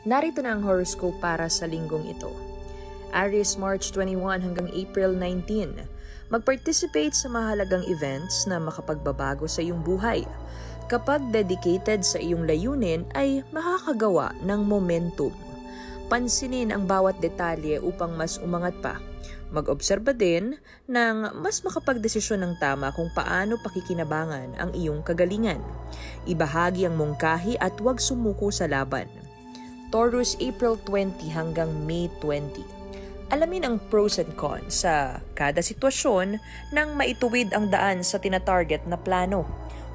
Narito na ang horoscope para sa linggong ito. Aries March 21 hanggang April 19. Mag-participate sa mahalagang events na makapagbabago sa iyong buhay. Kapag dedicated sa iyong layunin ay makakagawa ng momentum. Pansinin ang bawat detalye upang mas umangat pa. Mag-obserba din ng mas makapagdesisyon ng tama kung paano pakikinabangan ang iyong kagalingan. Ibahagi ang mungkahi at huwag sumuko sa laban. Taurus April 20 hanggang May 20. Alamin ang pros and cons sa kada sitwasyon nang maituwid ang daan sa tinatarget na plano.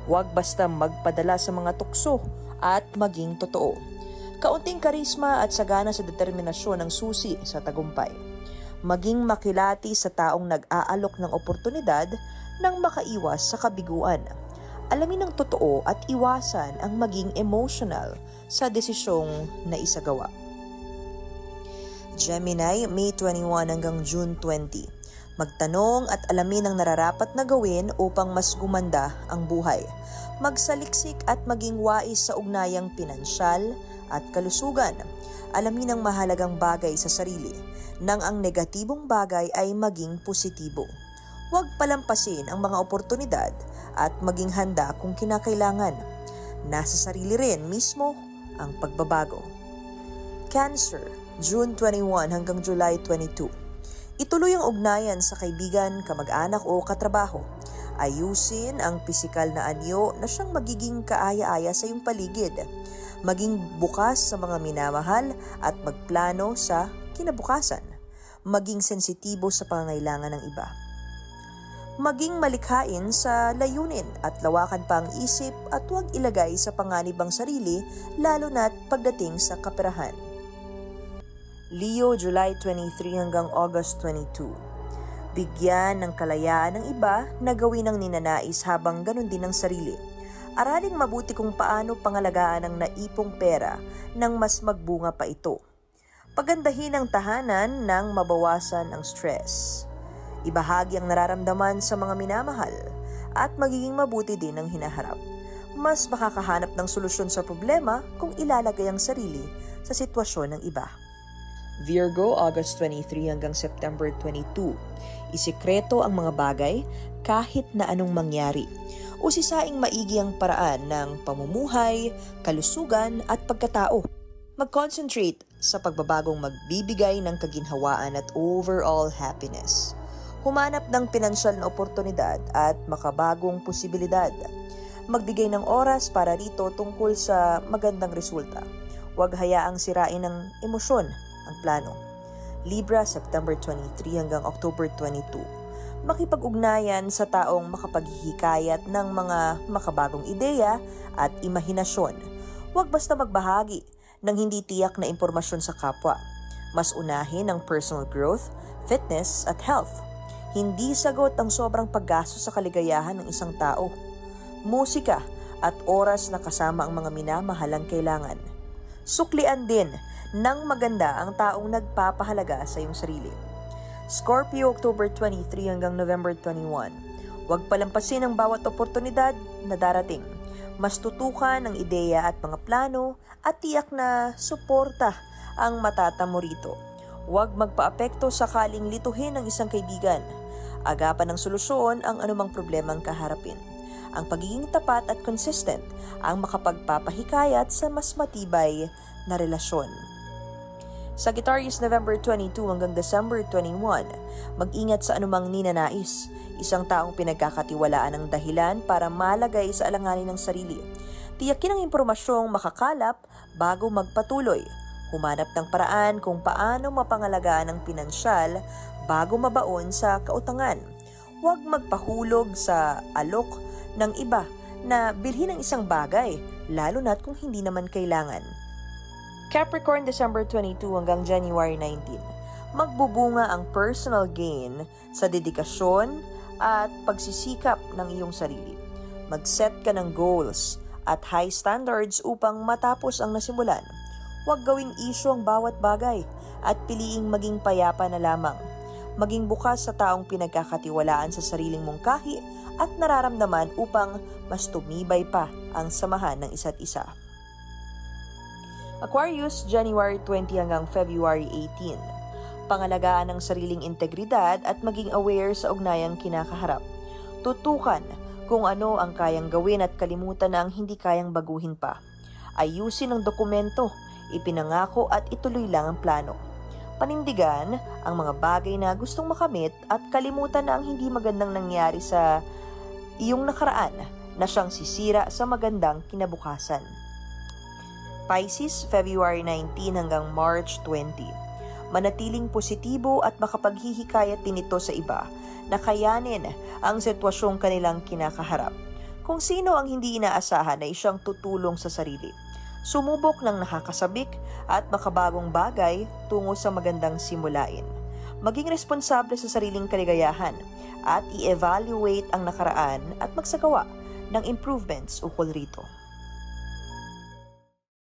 Huwag basta magpadala sa mga tukso at maging totoo. Kaunting karisma at sagana sa determinasyon ang susi sa tagumpay. Maging makilati sa taong nag-aalok ng oportunidad nang makaiwas sa kabiguan. Alamin ang totoo at iwasan ang maging emotional sa desisyong na isagawa. Gemini, May 21 hanggang June 20. Magtanong at alamin ang nararapat na gawin upang mas gumanda ang buhay. Magsaliksik at maging wais sa ugnayang pinansyal at kalusugan. Alamin ang mahalagang bagay sa sarili nang ang negatibong bagay ay maging positibo. Huwag palampasin ang mga oportunidad at maging handa kung kinakailangan. Nasa sarili rin mismo ang pagbabago. Cancer, June 21 hanggang July 22. Ituloy ang ugnayan sa kaibigan, kamag-anak o katrabaho. Ayusin ang pisikal na anyo na siyang magiging kaaya-aya sa iyong paligid. Maging bukas sa mga minamahal at magplano sa kinabukasan. Maging sensitibo sa pangangailangan ng iba maging malikhain sa layunin at lawakan pa ang isip at huwag ilagay sa panganibang sarili lalo na't pagdating sa kaperahan. Leo, July 23 hanggang August 22 Bigyan ng kalayaan ng iba na gawin ang ninanais habang ganun din ang sarili. Aralin mabuti kung paano pangalagaan ang naipong pera nang mas magbunga pa ito. Pagandahin ang tahanan nang mabawasan ang stress. Ibahagi ang nararamdaman sa mga minamahal at magiging mabuti din ang hinaharap. Mas makakahanap ng solusyon sa problema kung ilalagay ang sarili sa sitwasyon ng iba. Virgo, August 23 hanggang September 22. Isikreto ang mga bagay kahit na anong mangyari. Usisaing maigi ang paraan ng pamumuhay, kalusugan at pagkatao. Mag-concentrate sa pagbabagong magbibigay ng kaginhawaan at overall happiness humanap ng pinansyal na oportunidad at makabagong posibilidad. Magbigay ng oras para rito tungkol sa magandang resulta. Huwag hayaang sirain ng emosyon ang plano. Libra, September 23 hanggang October 22. Makipag-ugnayan sa taong makapaghihikayat ng mga makabagong ideya at imahinasyon. Huwag basta magbahagi ng hindi tiyak na impormasyon sa kapwa. Mas unahin ang personal growth, fitness at health hindi sagot ang sobrang paggastos sa kaligayahan ng isang tao. Musika at oras na kasama ang mga minamahalang kailangan. Suklian din ng maganda ang taong nagpapahalaga sa iyong sarili. Scorpio, October 23 hanggang November 21. Huwag palampasin ang bawat oportunidad na darating. Mas tutukan ang ideya at mga plano at tiyak na suporta ang matatamo rito. Huwag magpaapekto sakaling lituhin ng isang kaibigan Agapan ng solusyon ang anumang problemang kaharapin. Ang pagiging tapat at consistent ang makapagpapahikayat sa mas matibay na relasyon. Sagittarius November 22 hanggang December 21, mag-ingat sa anumang ninanais. Isang taong pinagkakatiwalaan ng dahilan para malagay sa alanganin ng sarili. Tiyakin ang impormasyong makakalap bago magpatuloy. Humanap ng paraan kung paano mapangalagaan ang pinansyal bago mabaon sa kautangan. Huwag magpahulog sa alok ng iba na bilhin ng isang bagay, lalo na't kung hindi naman kailangan. Capricorn, December 22 hanggang January 19. Magbubunga ang personal gain sa dedikasyon at pagsisikap ng iyong sarili. Mag-set ka ng goals at high standards upang matapos ang nasimulan. Huwag gawing issue ang bawat bagay at piliing maging payapa na lamang maging bukas sa taong pinagkakatiwalaan sa sariling mungkahi at nararamdaman upang mas tumibay pa ang samahan ng isa't isa. Aquarius, January 20 hanggang February 18. Pangalagaan ng sariling integridad at maging aware sa ugnayang kinakaharap. Tutukan kung ano ang kayang gawin at kalimutan na ang hindi kayang baguhin pa. Ayusin ang dokumento, ipinangako at ituloy lang ang plano. Panindigan ang mga bagay na gustong makamit at kalimutan na ang hindi magandang nangyari sa iyong nakaraan na siyang sisira sa magandang kinabukasan. Pisces, February 19 hanggang March 20. Manatiling positibo at makapaghihikayat din ito sa iba na kayanin ang sitwasyong kanilang kinakaharap. Kung sino ang hindi inaasahan ay siyang tutulong sa sarili. Sumubok ng nakakasabik at makabagong bagay tungo sa magandang simulain. Maging responsable sa sariling kaligayahan at i-evaluate ang nakaraan at magsagawa ng improvements ukol rito.